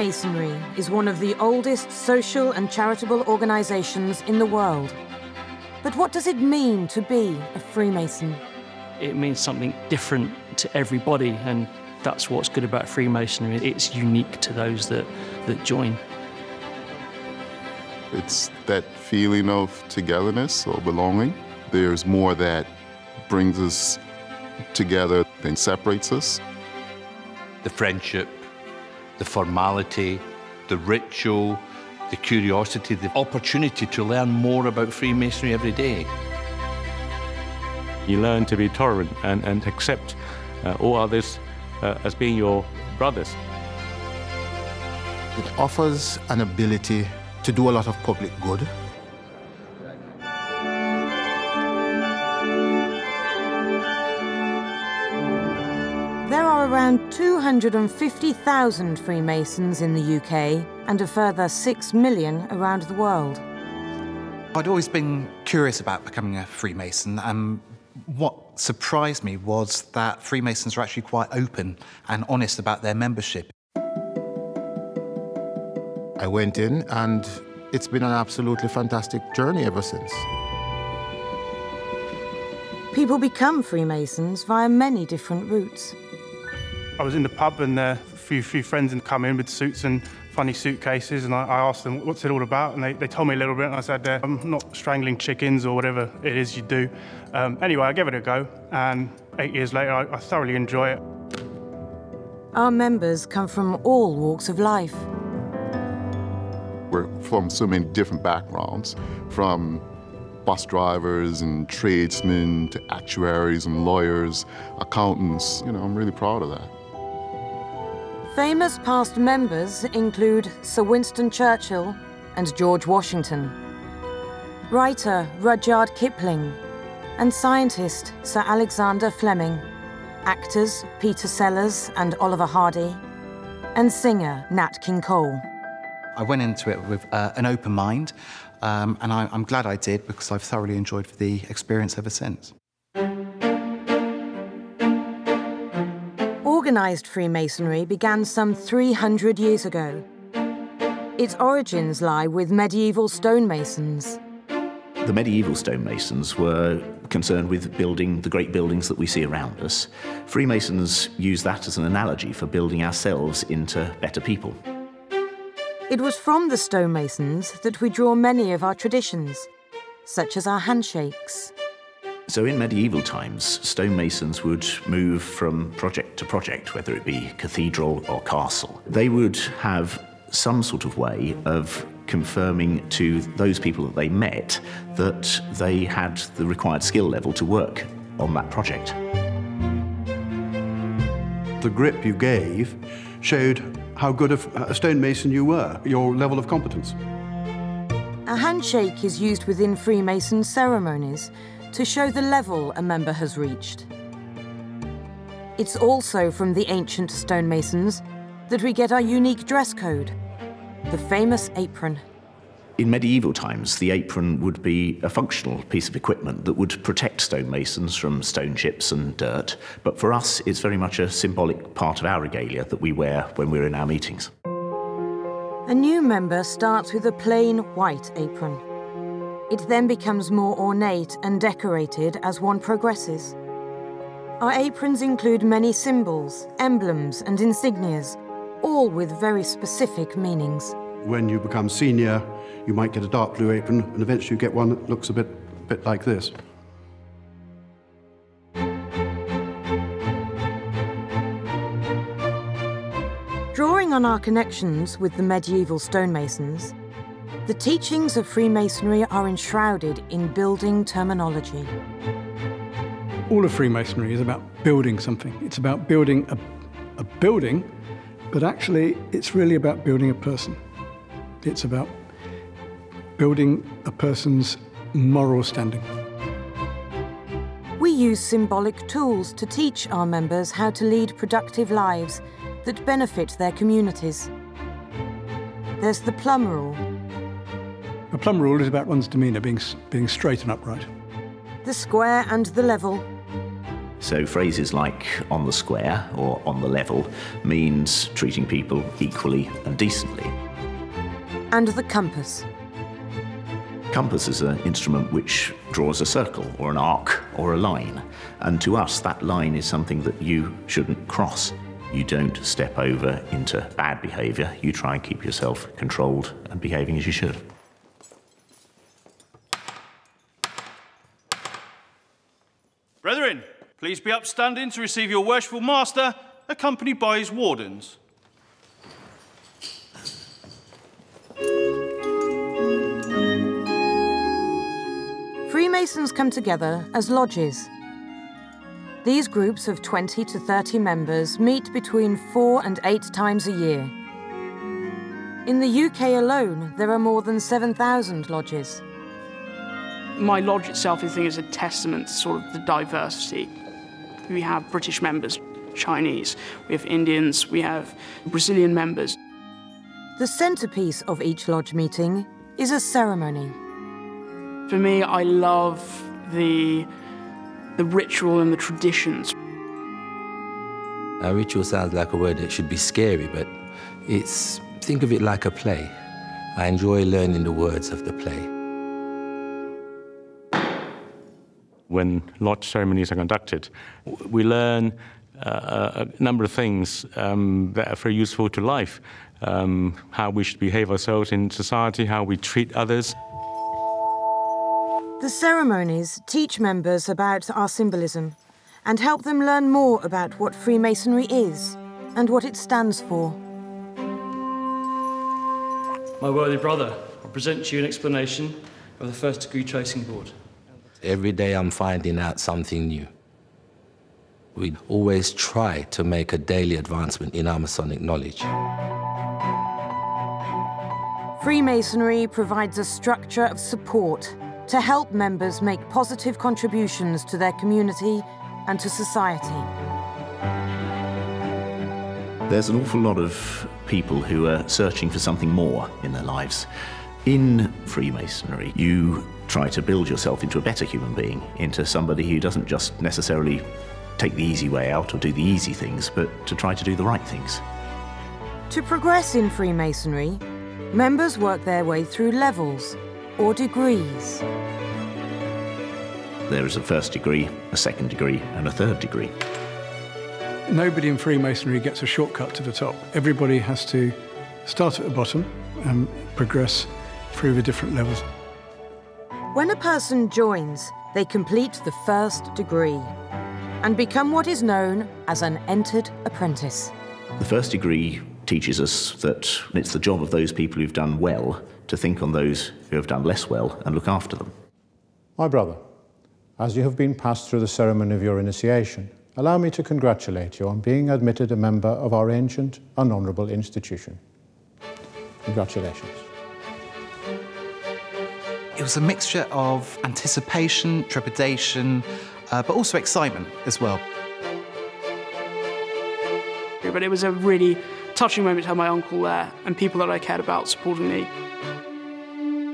Freemasonry is one of the oldest social and charitable organisations in the world. But what does it mean to be a Freemason? It means something different to everybody, and that's what's good about Freemasonry. It's unique to those that, that join. It's that feeling of togetherness or belonging. There's more that brings us together than separates us. The friendship, the formality, the ritual, the curiosity, the opportunity to learn more about Freemasonry every day. You learn to be tolerant and, and accept uh, all others uh, as being your brothers. It offers an ability to do a lot of public good. Around 250,000 Freemasons in the UK and a further 6 million around the world. I'd always been curious about becoming a Freemason. Um, what surprised me was that Freemasons are actually quite open and honest about their membership. I went in and it's been an absolutely fantastic journey ever since. People become Freemasons via many different routes. I was in the pub and uh, a few, few friends had come in with suits and funny suitcases and I, I, asked them what's it all about and they, they told me a little bit and I said uh, I'm not strangling chickens or whatever it is you do. Um, anyway, I gave it a go and eight years later I, I thoroughly enjoy it. Our members come from all walks of life. We're from so many different backgrounds, from bus drivers and tradesmen to actuaries and lawyers, accountants. You know, I'm really proud of that. Famous past members include Sir Winston Churchill and George Washington, writer Rudyard Kipling, and scientist Sir Alexander Fleming, actors Peter Sellers and Oliver Hardy, and singer Nat King Cole. I went into it with uh, an open mind, um, and I, I'm glad I did because I've thoroughly enjoyed the experience ever since. Organised Freemasonry began some 300 years ago. Its origins lie with medieval stonemasons. The medieval stonemasons were concerned with building the great buildings that we see around us. Freemasons use that as an analogy for building ourselves into better people. It was from the stonemasons that we draw many of our traditions, such as our handshakes. So in medieval times, stonemasons would move from project to project, whether it be cathedral or castle. They would have some sort of way of confirming to those people that they met that they had the required skill level to work on that project. The grip you gave showed how good a stonemason you were, your level of competence. A handshake is used within Freemason ceremonies to show the level a member has reached. It's also from the ancient stonemasons that we get our unique dress code, the famous apron. In medieval times, the apron would be a functional piece of equipment that would protect stonemasons from stone chips and dirt. But for us, it's very much a symbolic part of our regalia that we wear when we're in our meetings. A new member starts with a plain white apron. It then becomes more ornate and decorated as one progresses. Our aprons include many symbols, emblems and insignias, all with very specific meanings. When you become senior, you might get a dark blue apron, and eventually you get one that looks a bit, bit like this. Drawing on our connections with the medieval stonemasons, the teachings of Freemasonry are enshrouded in building terminology. All of Freemasonry is about building something. It's about building a, a building, but actually it's really about building a person. It's about building a person's moral standing. We use symbolic tools to teach our members how to lead productive lives that benefit their communities. There's the plumb rule. A plumb rule is about one's demeanour being, being straight and upright. The square and the level. So phrases like on the square or on the level means treating people equally and decently. And the compass. Compass is an instrument which draws a circle or an arc or a line. And to us, that line is something that you shouldn't cross. You don't step over into bad behaviour. You try and keep yourself controlled and behaving as you should. Brethren, please be upstanding to receive your worshipful master, accompanied by his wardens. Freemasons come together as lodges. These groups of 20 to 30 members meet between four and eight times a year. In the UK alone, there are more than 7,000 lodges. My lodge itself, I think, is a testament to sort of the diversity. We have British members, Chinese, we have Indians, we have Brazilian members. The centerpiece of each lodge meeting is a ceremony. For me, I love the, the ritual and the traditions. A ritual sounds like a word that should be scary, but it's, think of it like a play. I enjoy learning the words of the play. When lodge ceremonies are conducted, we learn uh, a number of things um, that are very useful to life. Um, how we should behave ourselves in society, how we treat others. The ceremonies teach members about our symbolism and help them learn more about what Freemasonry is and what it stands for. My worthy brother, I present to you an explanation of the first degree tracing board. Every day I'm finding out something new. We always try to make a daily advancement in our Masonic knowledge. Freemasonry provides a structure of support to help members make positive contributions to their community and to society. There's an awful lot of people who are searching for something more in their lives. In Freemasonry, you try to build yourself into a better human being, into somebody who doesn't just necessarily take the easy way out or do the easy things, but to try to do the right things. To progress in Freemasonry, members work their way through levels or degrees. There is a first degree, a second degree, and a third degree. Nobody in Freemasonry gets a shortcut to the top. Everybody has to start at the bottom and progress through the different levels. When a person joins, they complete the first degree and become what is known as an entered apprentice. The first degree teaches us that it's the job of those people who've done well to think on those who have done less well and look after them. My brother, as you have been passed through the ceremony of your initiation, allow me to congratulate you on being admitted a member of our ancient and honourable institution. Congratulations. It was a mixture of anticipation, trepidation, uh, but also excitement as well. But it was a really touching moment to have my uncle there and people that I cared about supporting me.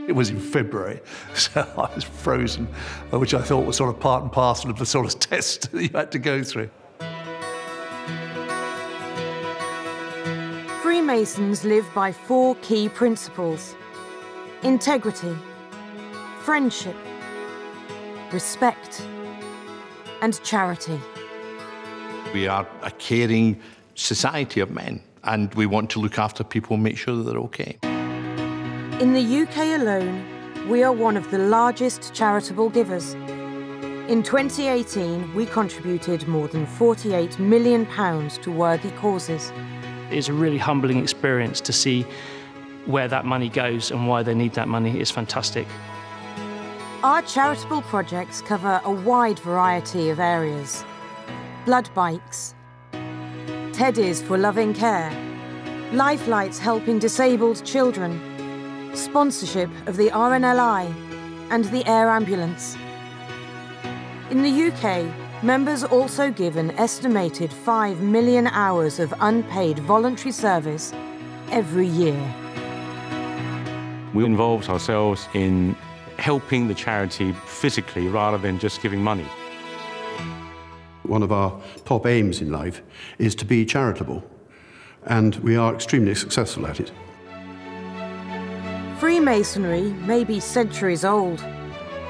It was in February, so I was frozen, which I thought was sort of part and parcel of the sort of test that you had to go through. Freemasons live by four key principles integrity, friendship, respect, and charity. We are a caring society of men, and we want to look after people and make sure that they're okay. In the UK alone, we are one of the largest charitable givers. In 2018, we contributed more than £48 million to worthy causes. It's a really humbling experience to see where that money goes and why they need that money. It's fantastic. Our charitable projects cover a wide variety of areas. Blood bikes, teddies for loving care, Lifelites helping disabled children, sponsorship of the RNLI and the air ambulance. In the UK, members also give an estimated 5 million hours of unpaid voluntary service every year. We involved ourselves in helping the charity physically rather than just giving money. One of our top aims in life is to be charitable, and we are extremely successful at it. Freemasonry may be centuries old,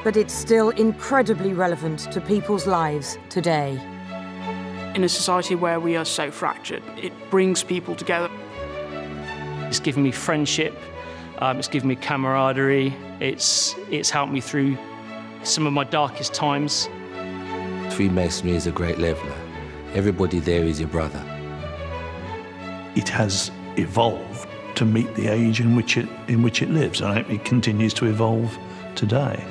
but it's still incredibly relevant to people's lives today. In a society where we are so fractured, it brings people together. It's given me friendship, um, it's given me camaraderie, it's, it's helped me through some of my darkest times. Freemasonry is a great leveler. Everybody there is your brother. It has evolved to meet the age in which it, in which it lives, and it continues to evolve today.